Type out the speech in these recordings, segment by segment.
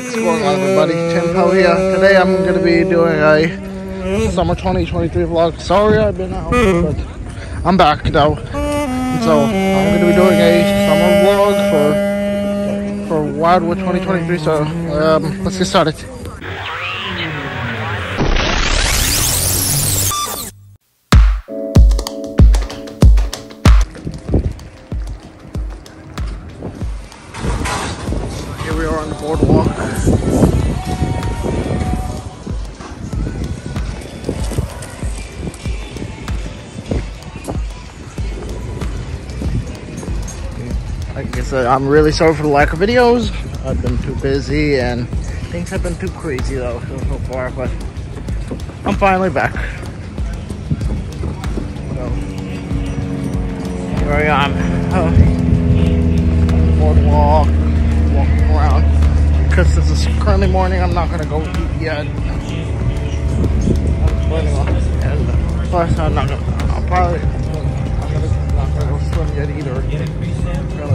What's going on everybody? Tim here. Today I'm going to be doing a summer 2023 vlog. Sorry I've been out, but I'm back now. so I'm going to be doing a summer vlog for for Wildwood 2023. So um, let's get started. I said, I'm really sorry for the lack of videos. I've been too busy and things have been too crazy though so, so far, but I'm finally back. So, here I am. Uh, boardwalk, walking around. Because this is currently morning, I'm not gonna go eat yet. I'm planning on, plus I'm not gonna, I'm probably, swim yet either.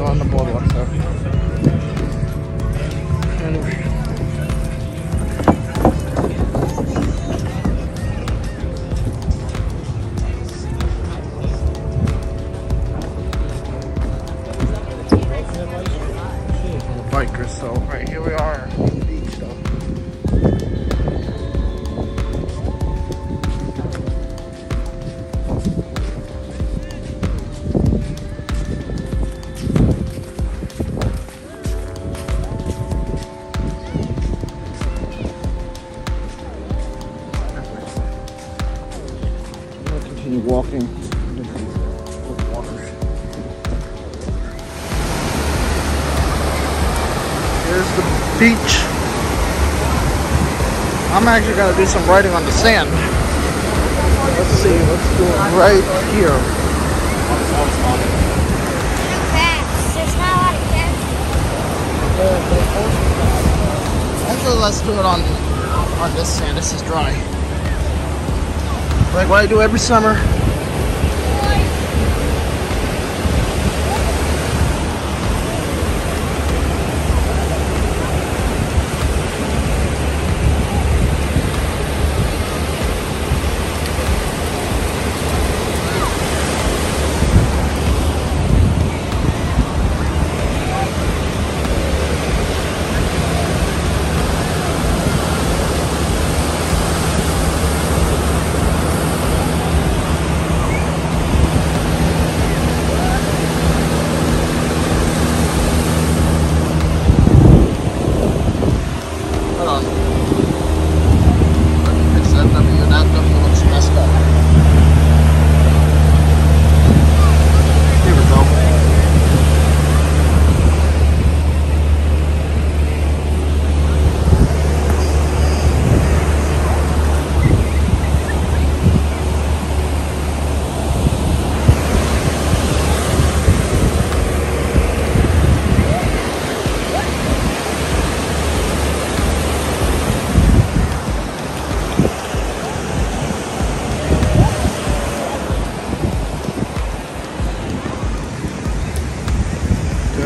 On the boardwalk, so. Anyway. I'm actually gonna do some writing on the sand. Let's see, let's do it right here. Actually, let's do it on on this sand. This is dry. Like what I do every summer.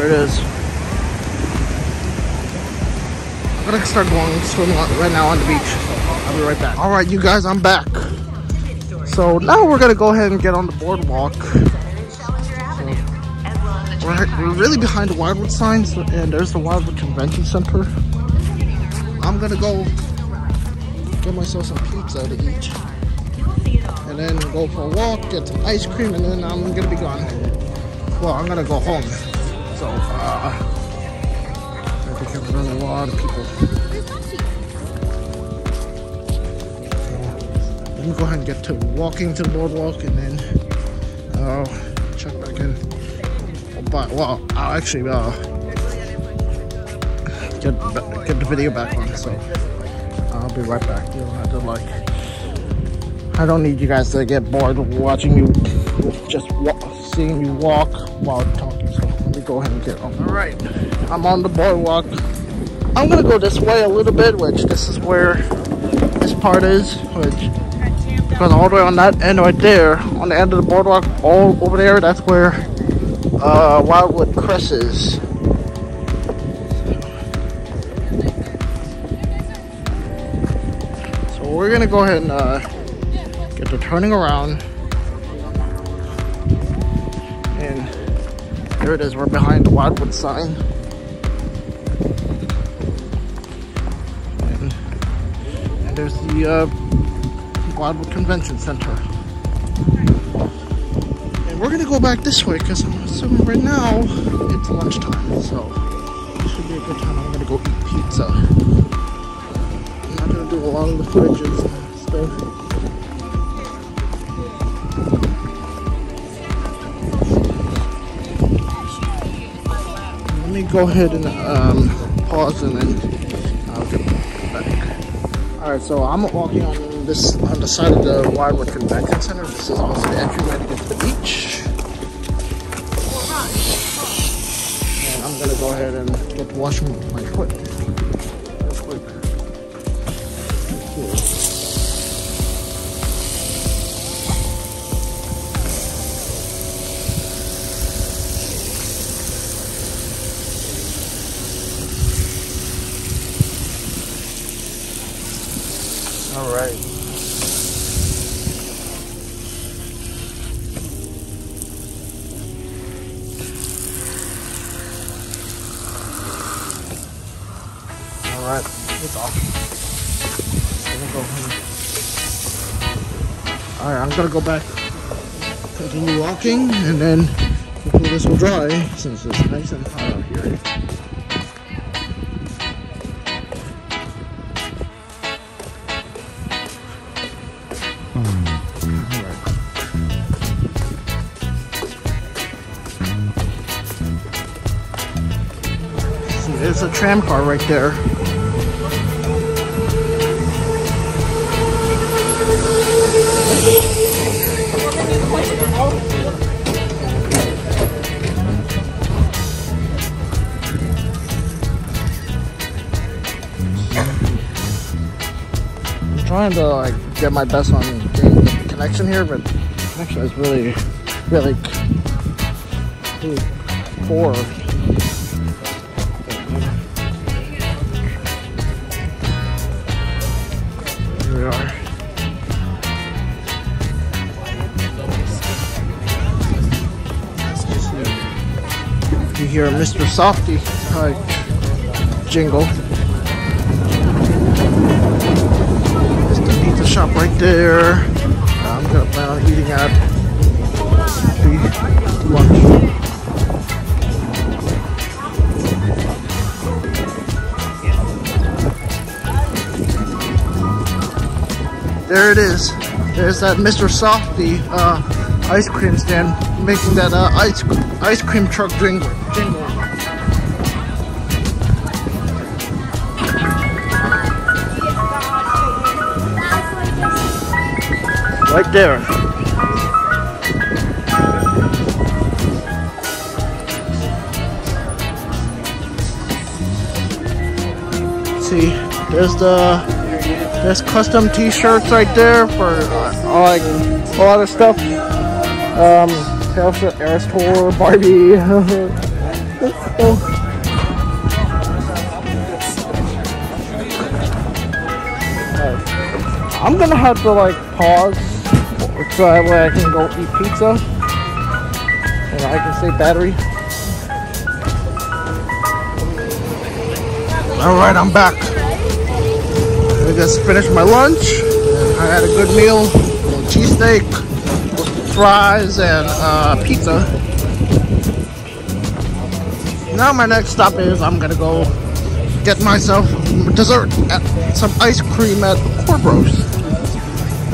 It is. I'm gonna start going swimming right now on the beach. I'll be right back. All right, you guys, I'm back. So now we're gonna go ahead and get on the boardwalk. We're, we're really behind the Wildwood signs, and there's the Wildwood Convention Center. I'm gonna go get myself some pizza to eat, and then go for a walk, get some ice cream, and then I'm gonna be gone. Well, I'm gonna go home. So, uh, I think there's really a lot of people. Let me go ahead and get to walking to the boardwalk, and then I'll check back in. But well, I'll actually uh, get get the video back on. So I'll be right back. You don't have to like. I don't need you guys to get bored watching me just seeing me walk while talking go ahead and get on. All right, I'm on the boardwalk. I'm gonna go this way a little bit, which this is where this part is, which because all the way on that end right there, on the end of the boardwalk, all over there, that's where uh, Wildwood Crest is. So we're gonna go ahead and uh, get the turning around. There it is, we're behind the Wildwood sign. And, and there's the uh, Wildwood Convention Center. And we're gonna go back this way because I'm assuming right now it's lunchtime. So this should be a good time. I'm gonna go eat pizza. I'm not gonna do a lot of the and stuff. Go ahead and um, pause and then I'll get back. All right, so I'm walking on this on the side of the Wildwood Convention Center. This is also the entryway to get to the beach. And I'm gonna go ahead and get to wash my foot. All right. All right, it's off. Gonna go home. All right, I'm gonna go back, continue walking, and then hopefully this will dry since it's nice and hot out here. There's a tram car right there. I'm trying to like get my best on getting the connection here, but connection is really, really, really poor. You hear a Mr. Softee uh, jingle. There's the pizza shop right there. I'm gonna plan on eating at the lunch. There it is. There's that Mr. Softee uh, ice cream stand making that uh, ice ice cream truck jingle. jingle. Right there. See, there's the there's custom t-shirts right there for uh, all, like a lot of stuff. Um, Eras Barbie. Alright. I'm gonna have to like pause so that way I can go eat pizza and I can save battery. Alright, I'm back. I just finished my lunch. I had a good meal, cheesesteak, fries, and uh, pizza. Now my next stop is I'm gonna go get myself dessert at some ice cream at Kohr Bros.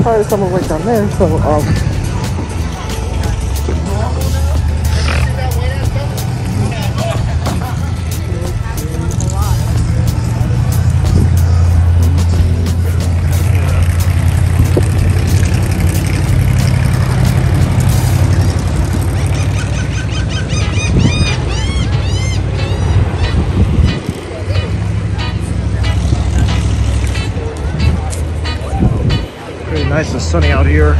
Probably somewhere right down there. So um, sunny out here.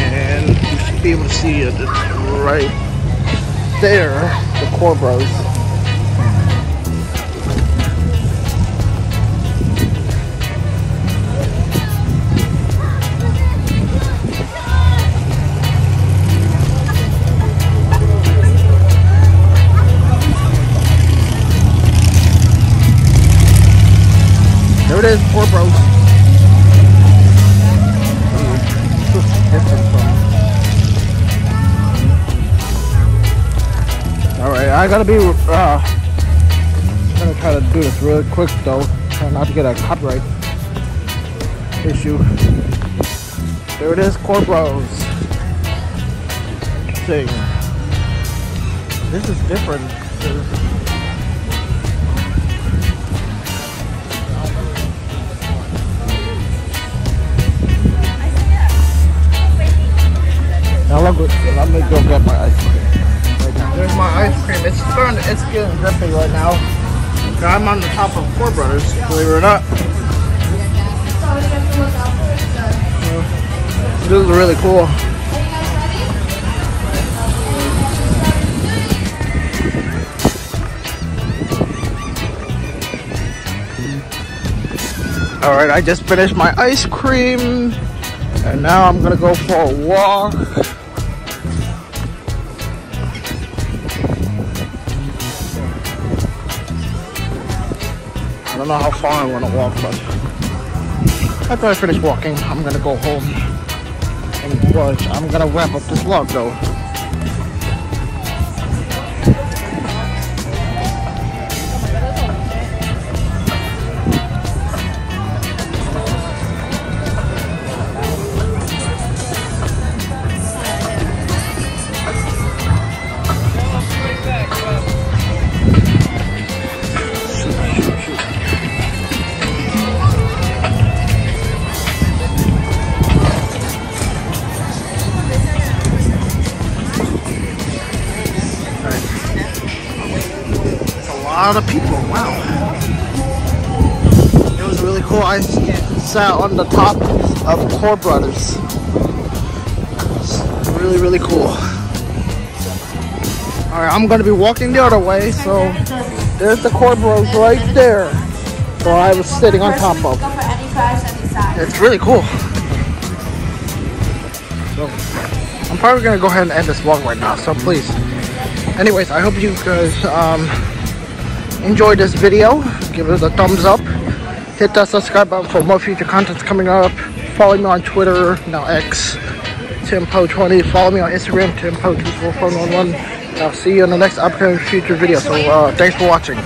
And you should be able to see it. It's right there, the Kohr Bros. I gotta be, uh, I'm gonna try to do this really quick though, try not to get a copyright issue. There it is, Kohr Bros. Thing. This is different. Now let me go get my ice cream. There's my ice cream. It's starting. It's getting drippy right now. Now, I'm on the top of Four Brothers, believe it or not. This is really cool. All right, I just finished my ice cream, and now I'm gonna go for a walk. Don't know how far I want to walk, but after I finish walking, I'm gonna go home and watch. I'm gonna wrap up this vlog though. Lot of people. Wow. It was really cool. I sat on the top of Kohr Brothers. Really, really cool. Alright, I'm gonna be walking the other way, so there's the Kohr Bros right there. So I was sitting on top of. It's really cool. So, I'm probably gonna go ahead and end this vlog right now. So please, anyways, I hope you guys um, enjoyed this video. Give it a thumbs up. Hit that subscribe button for more future contents coming up. Follow me on Twitter, now X, TimPeou20. Follow me on Instagram, Timpo24411. I'll see you in the next upcoming future video. So uh, thanks for watching.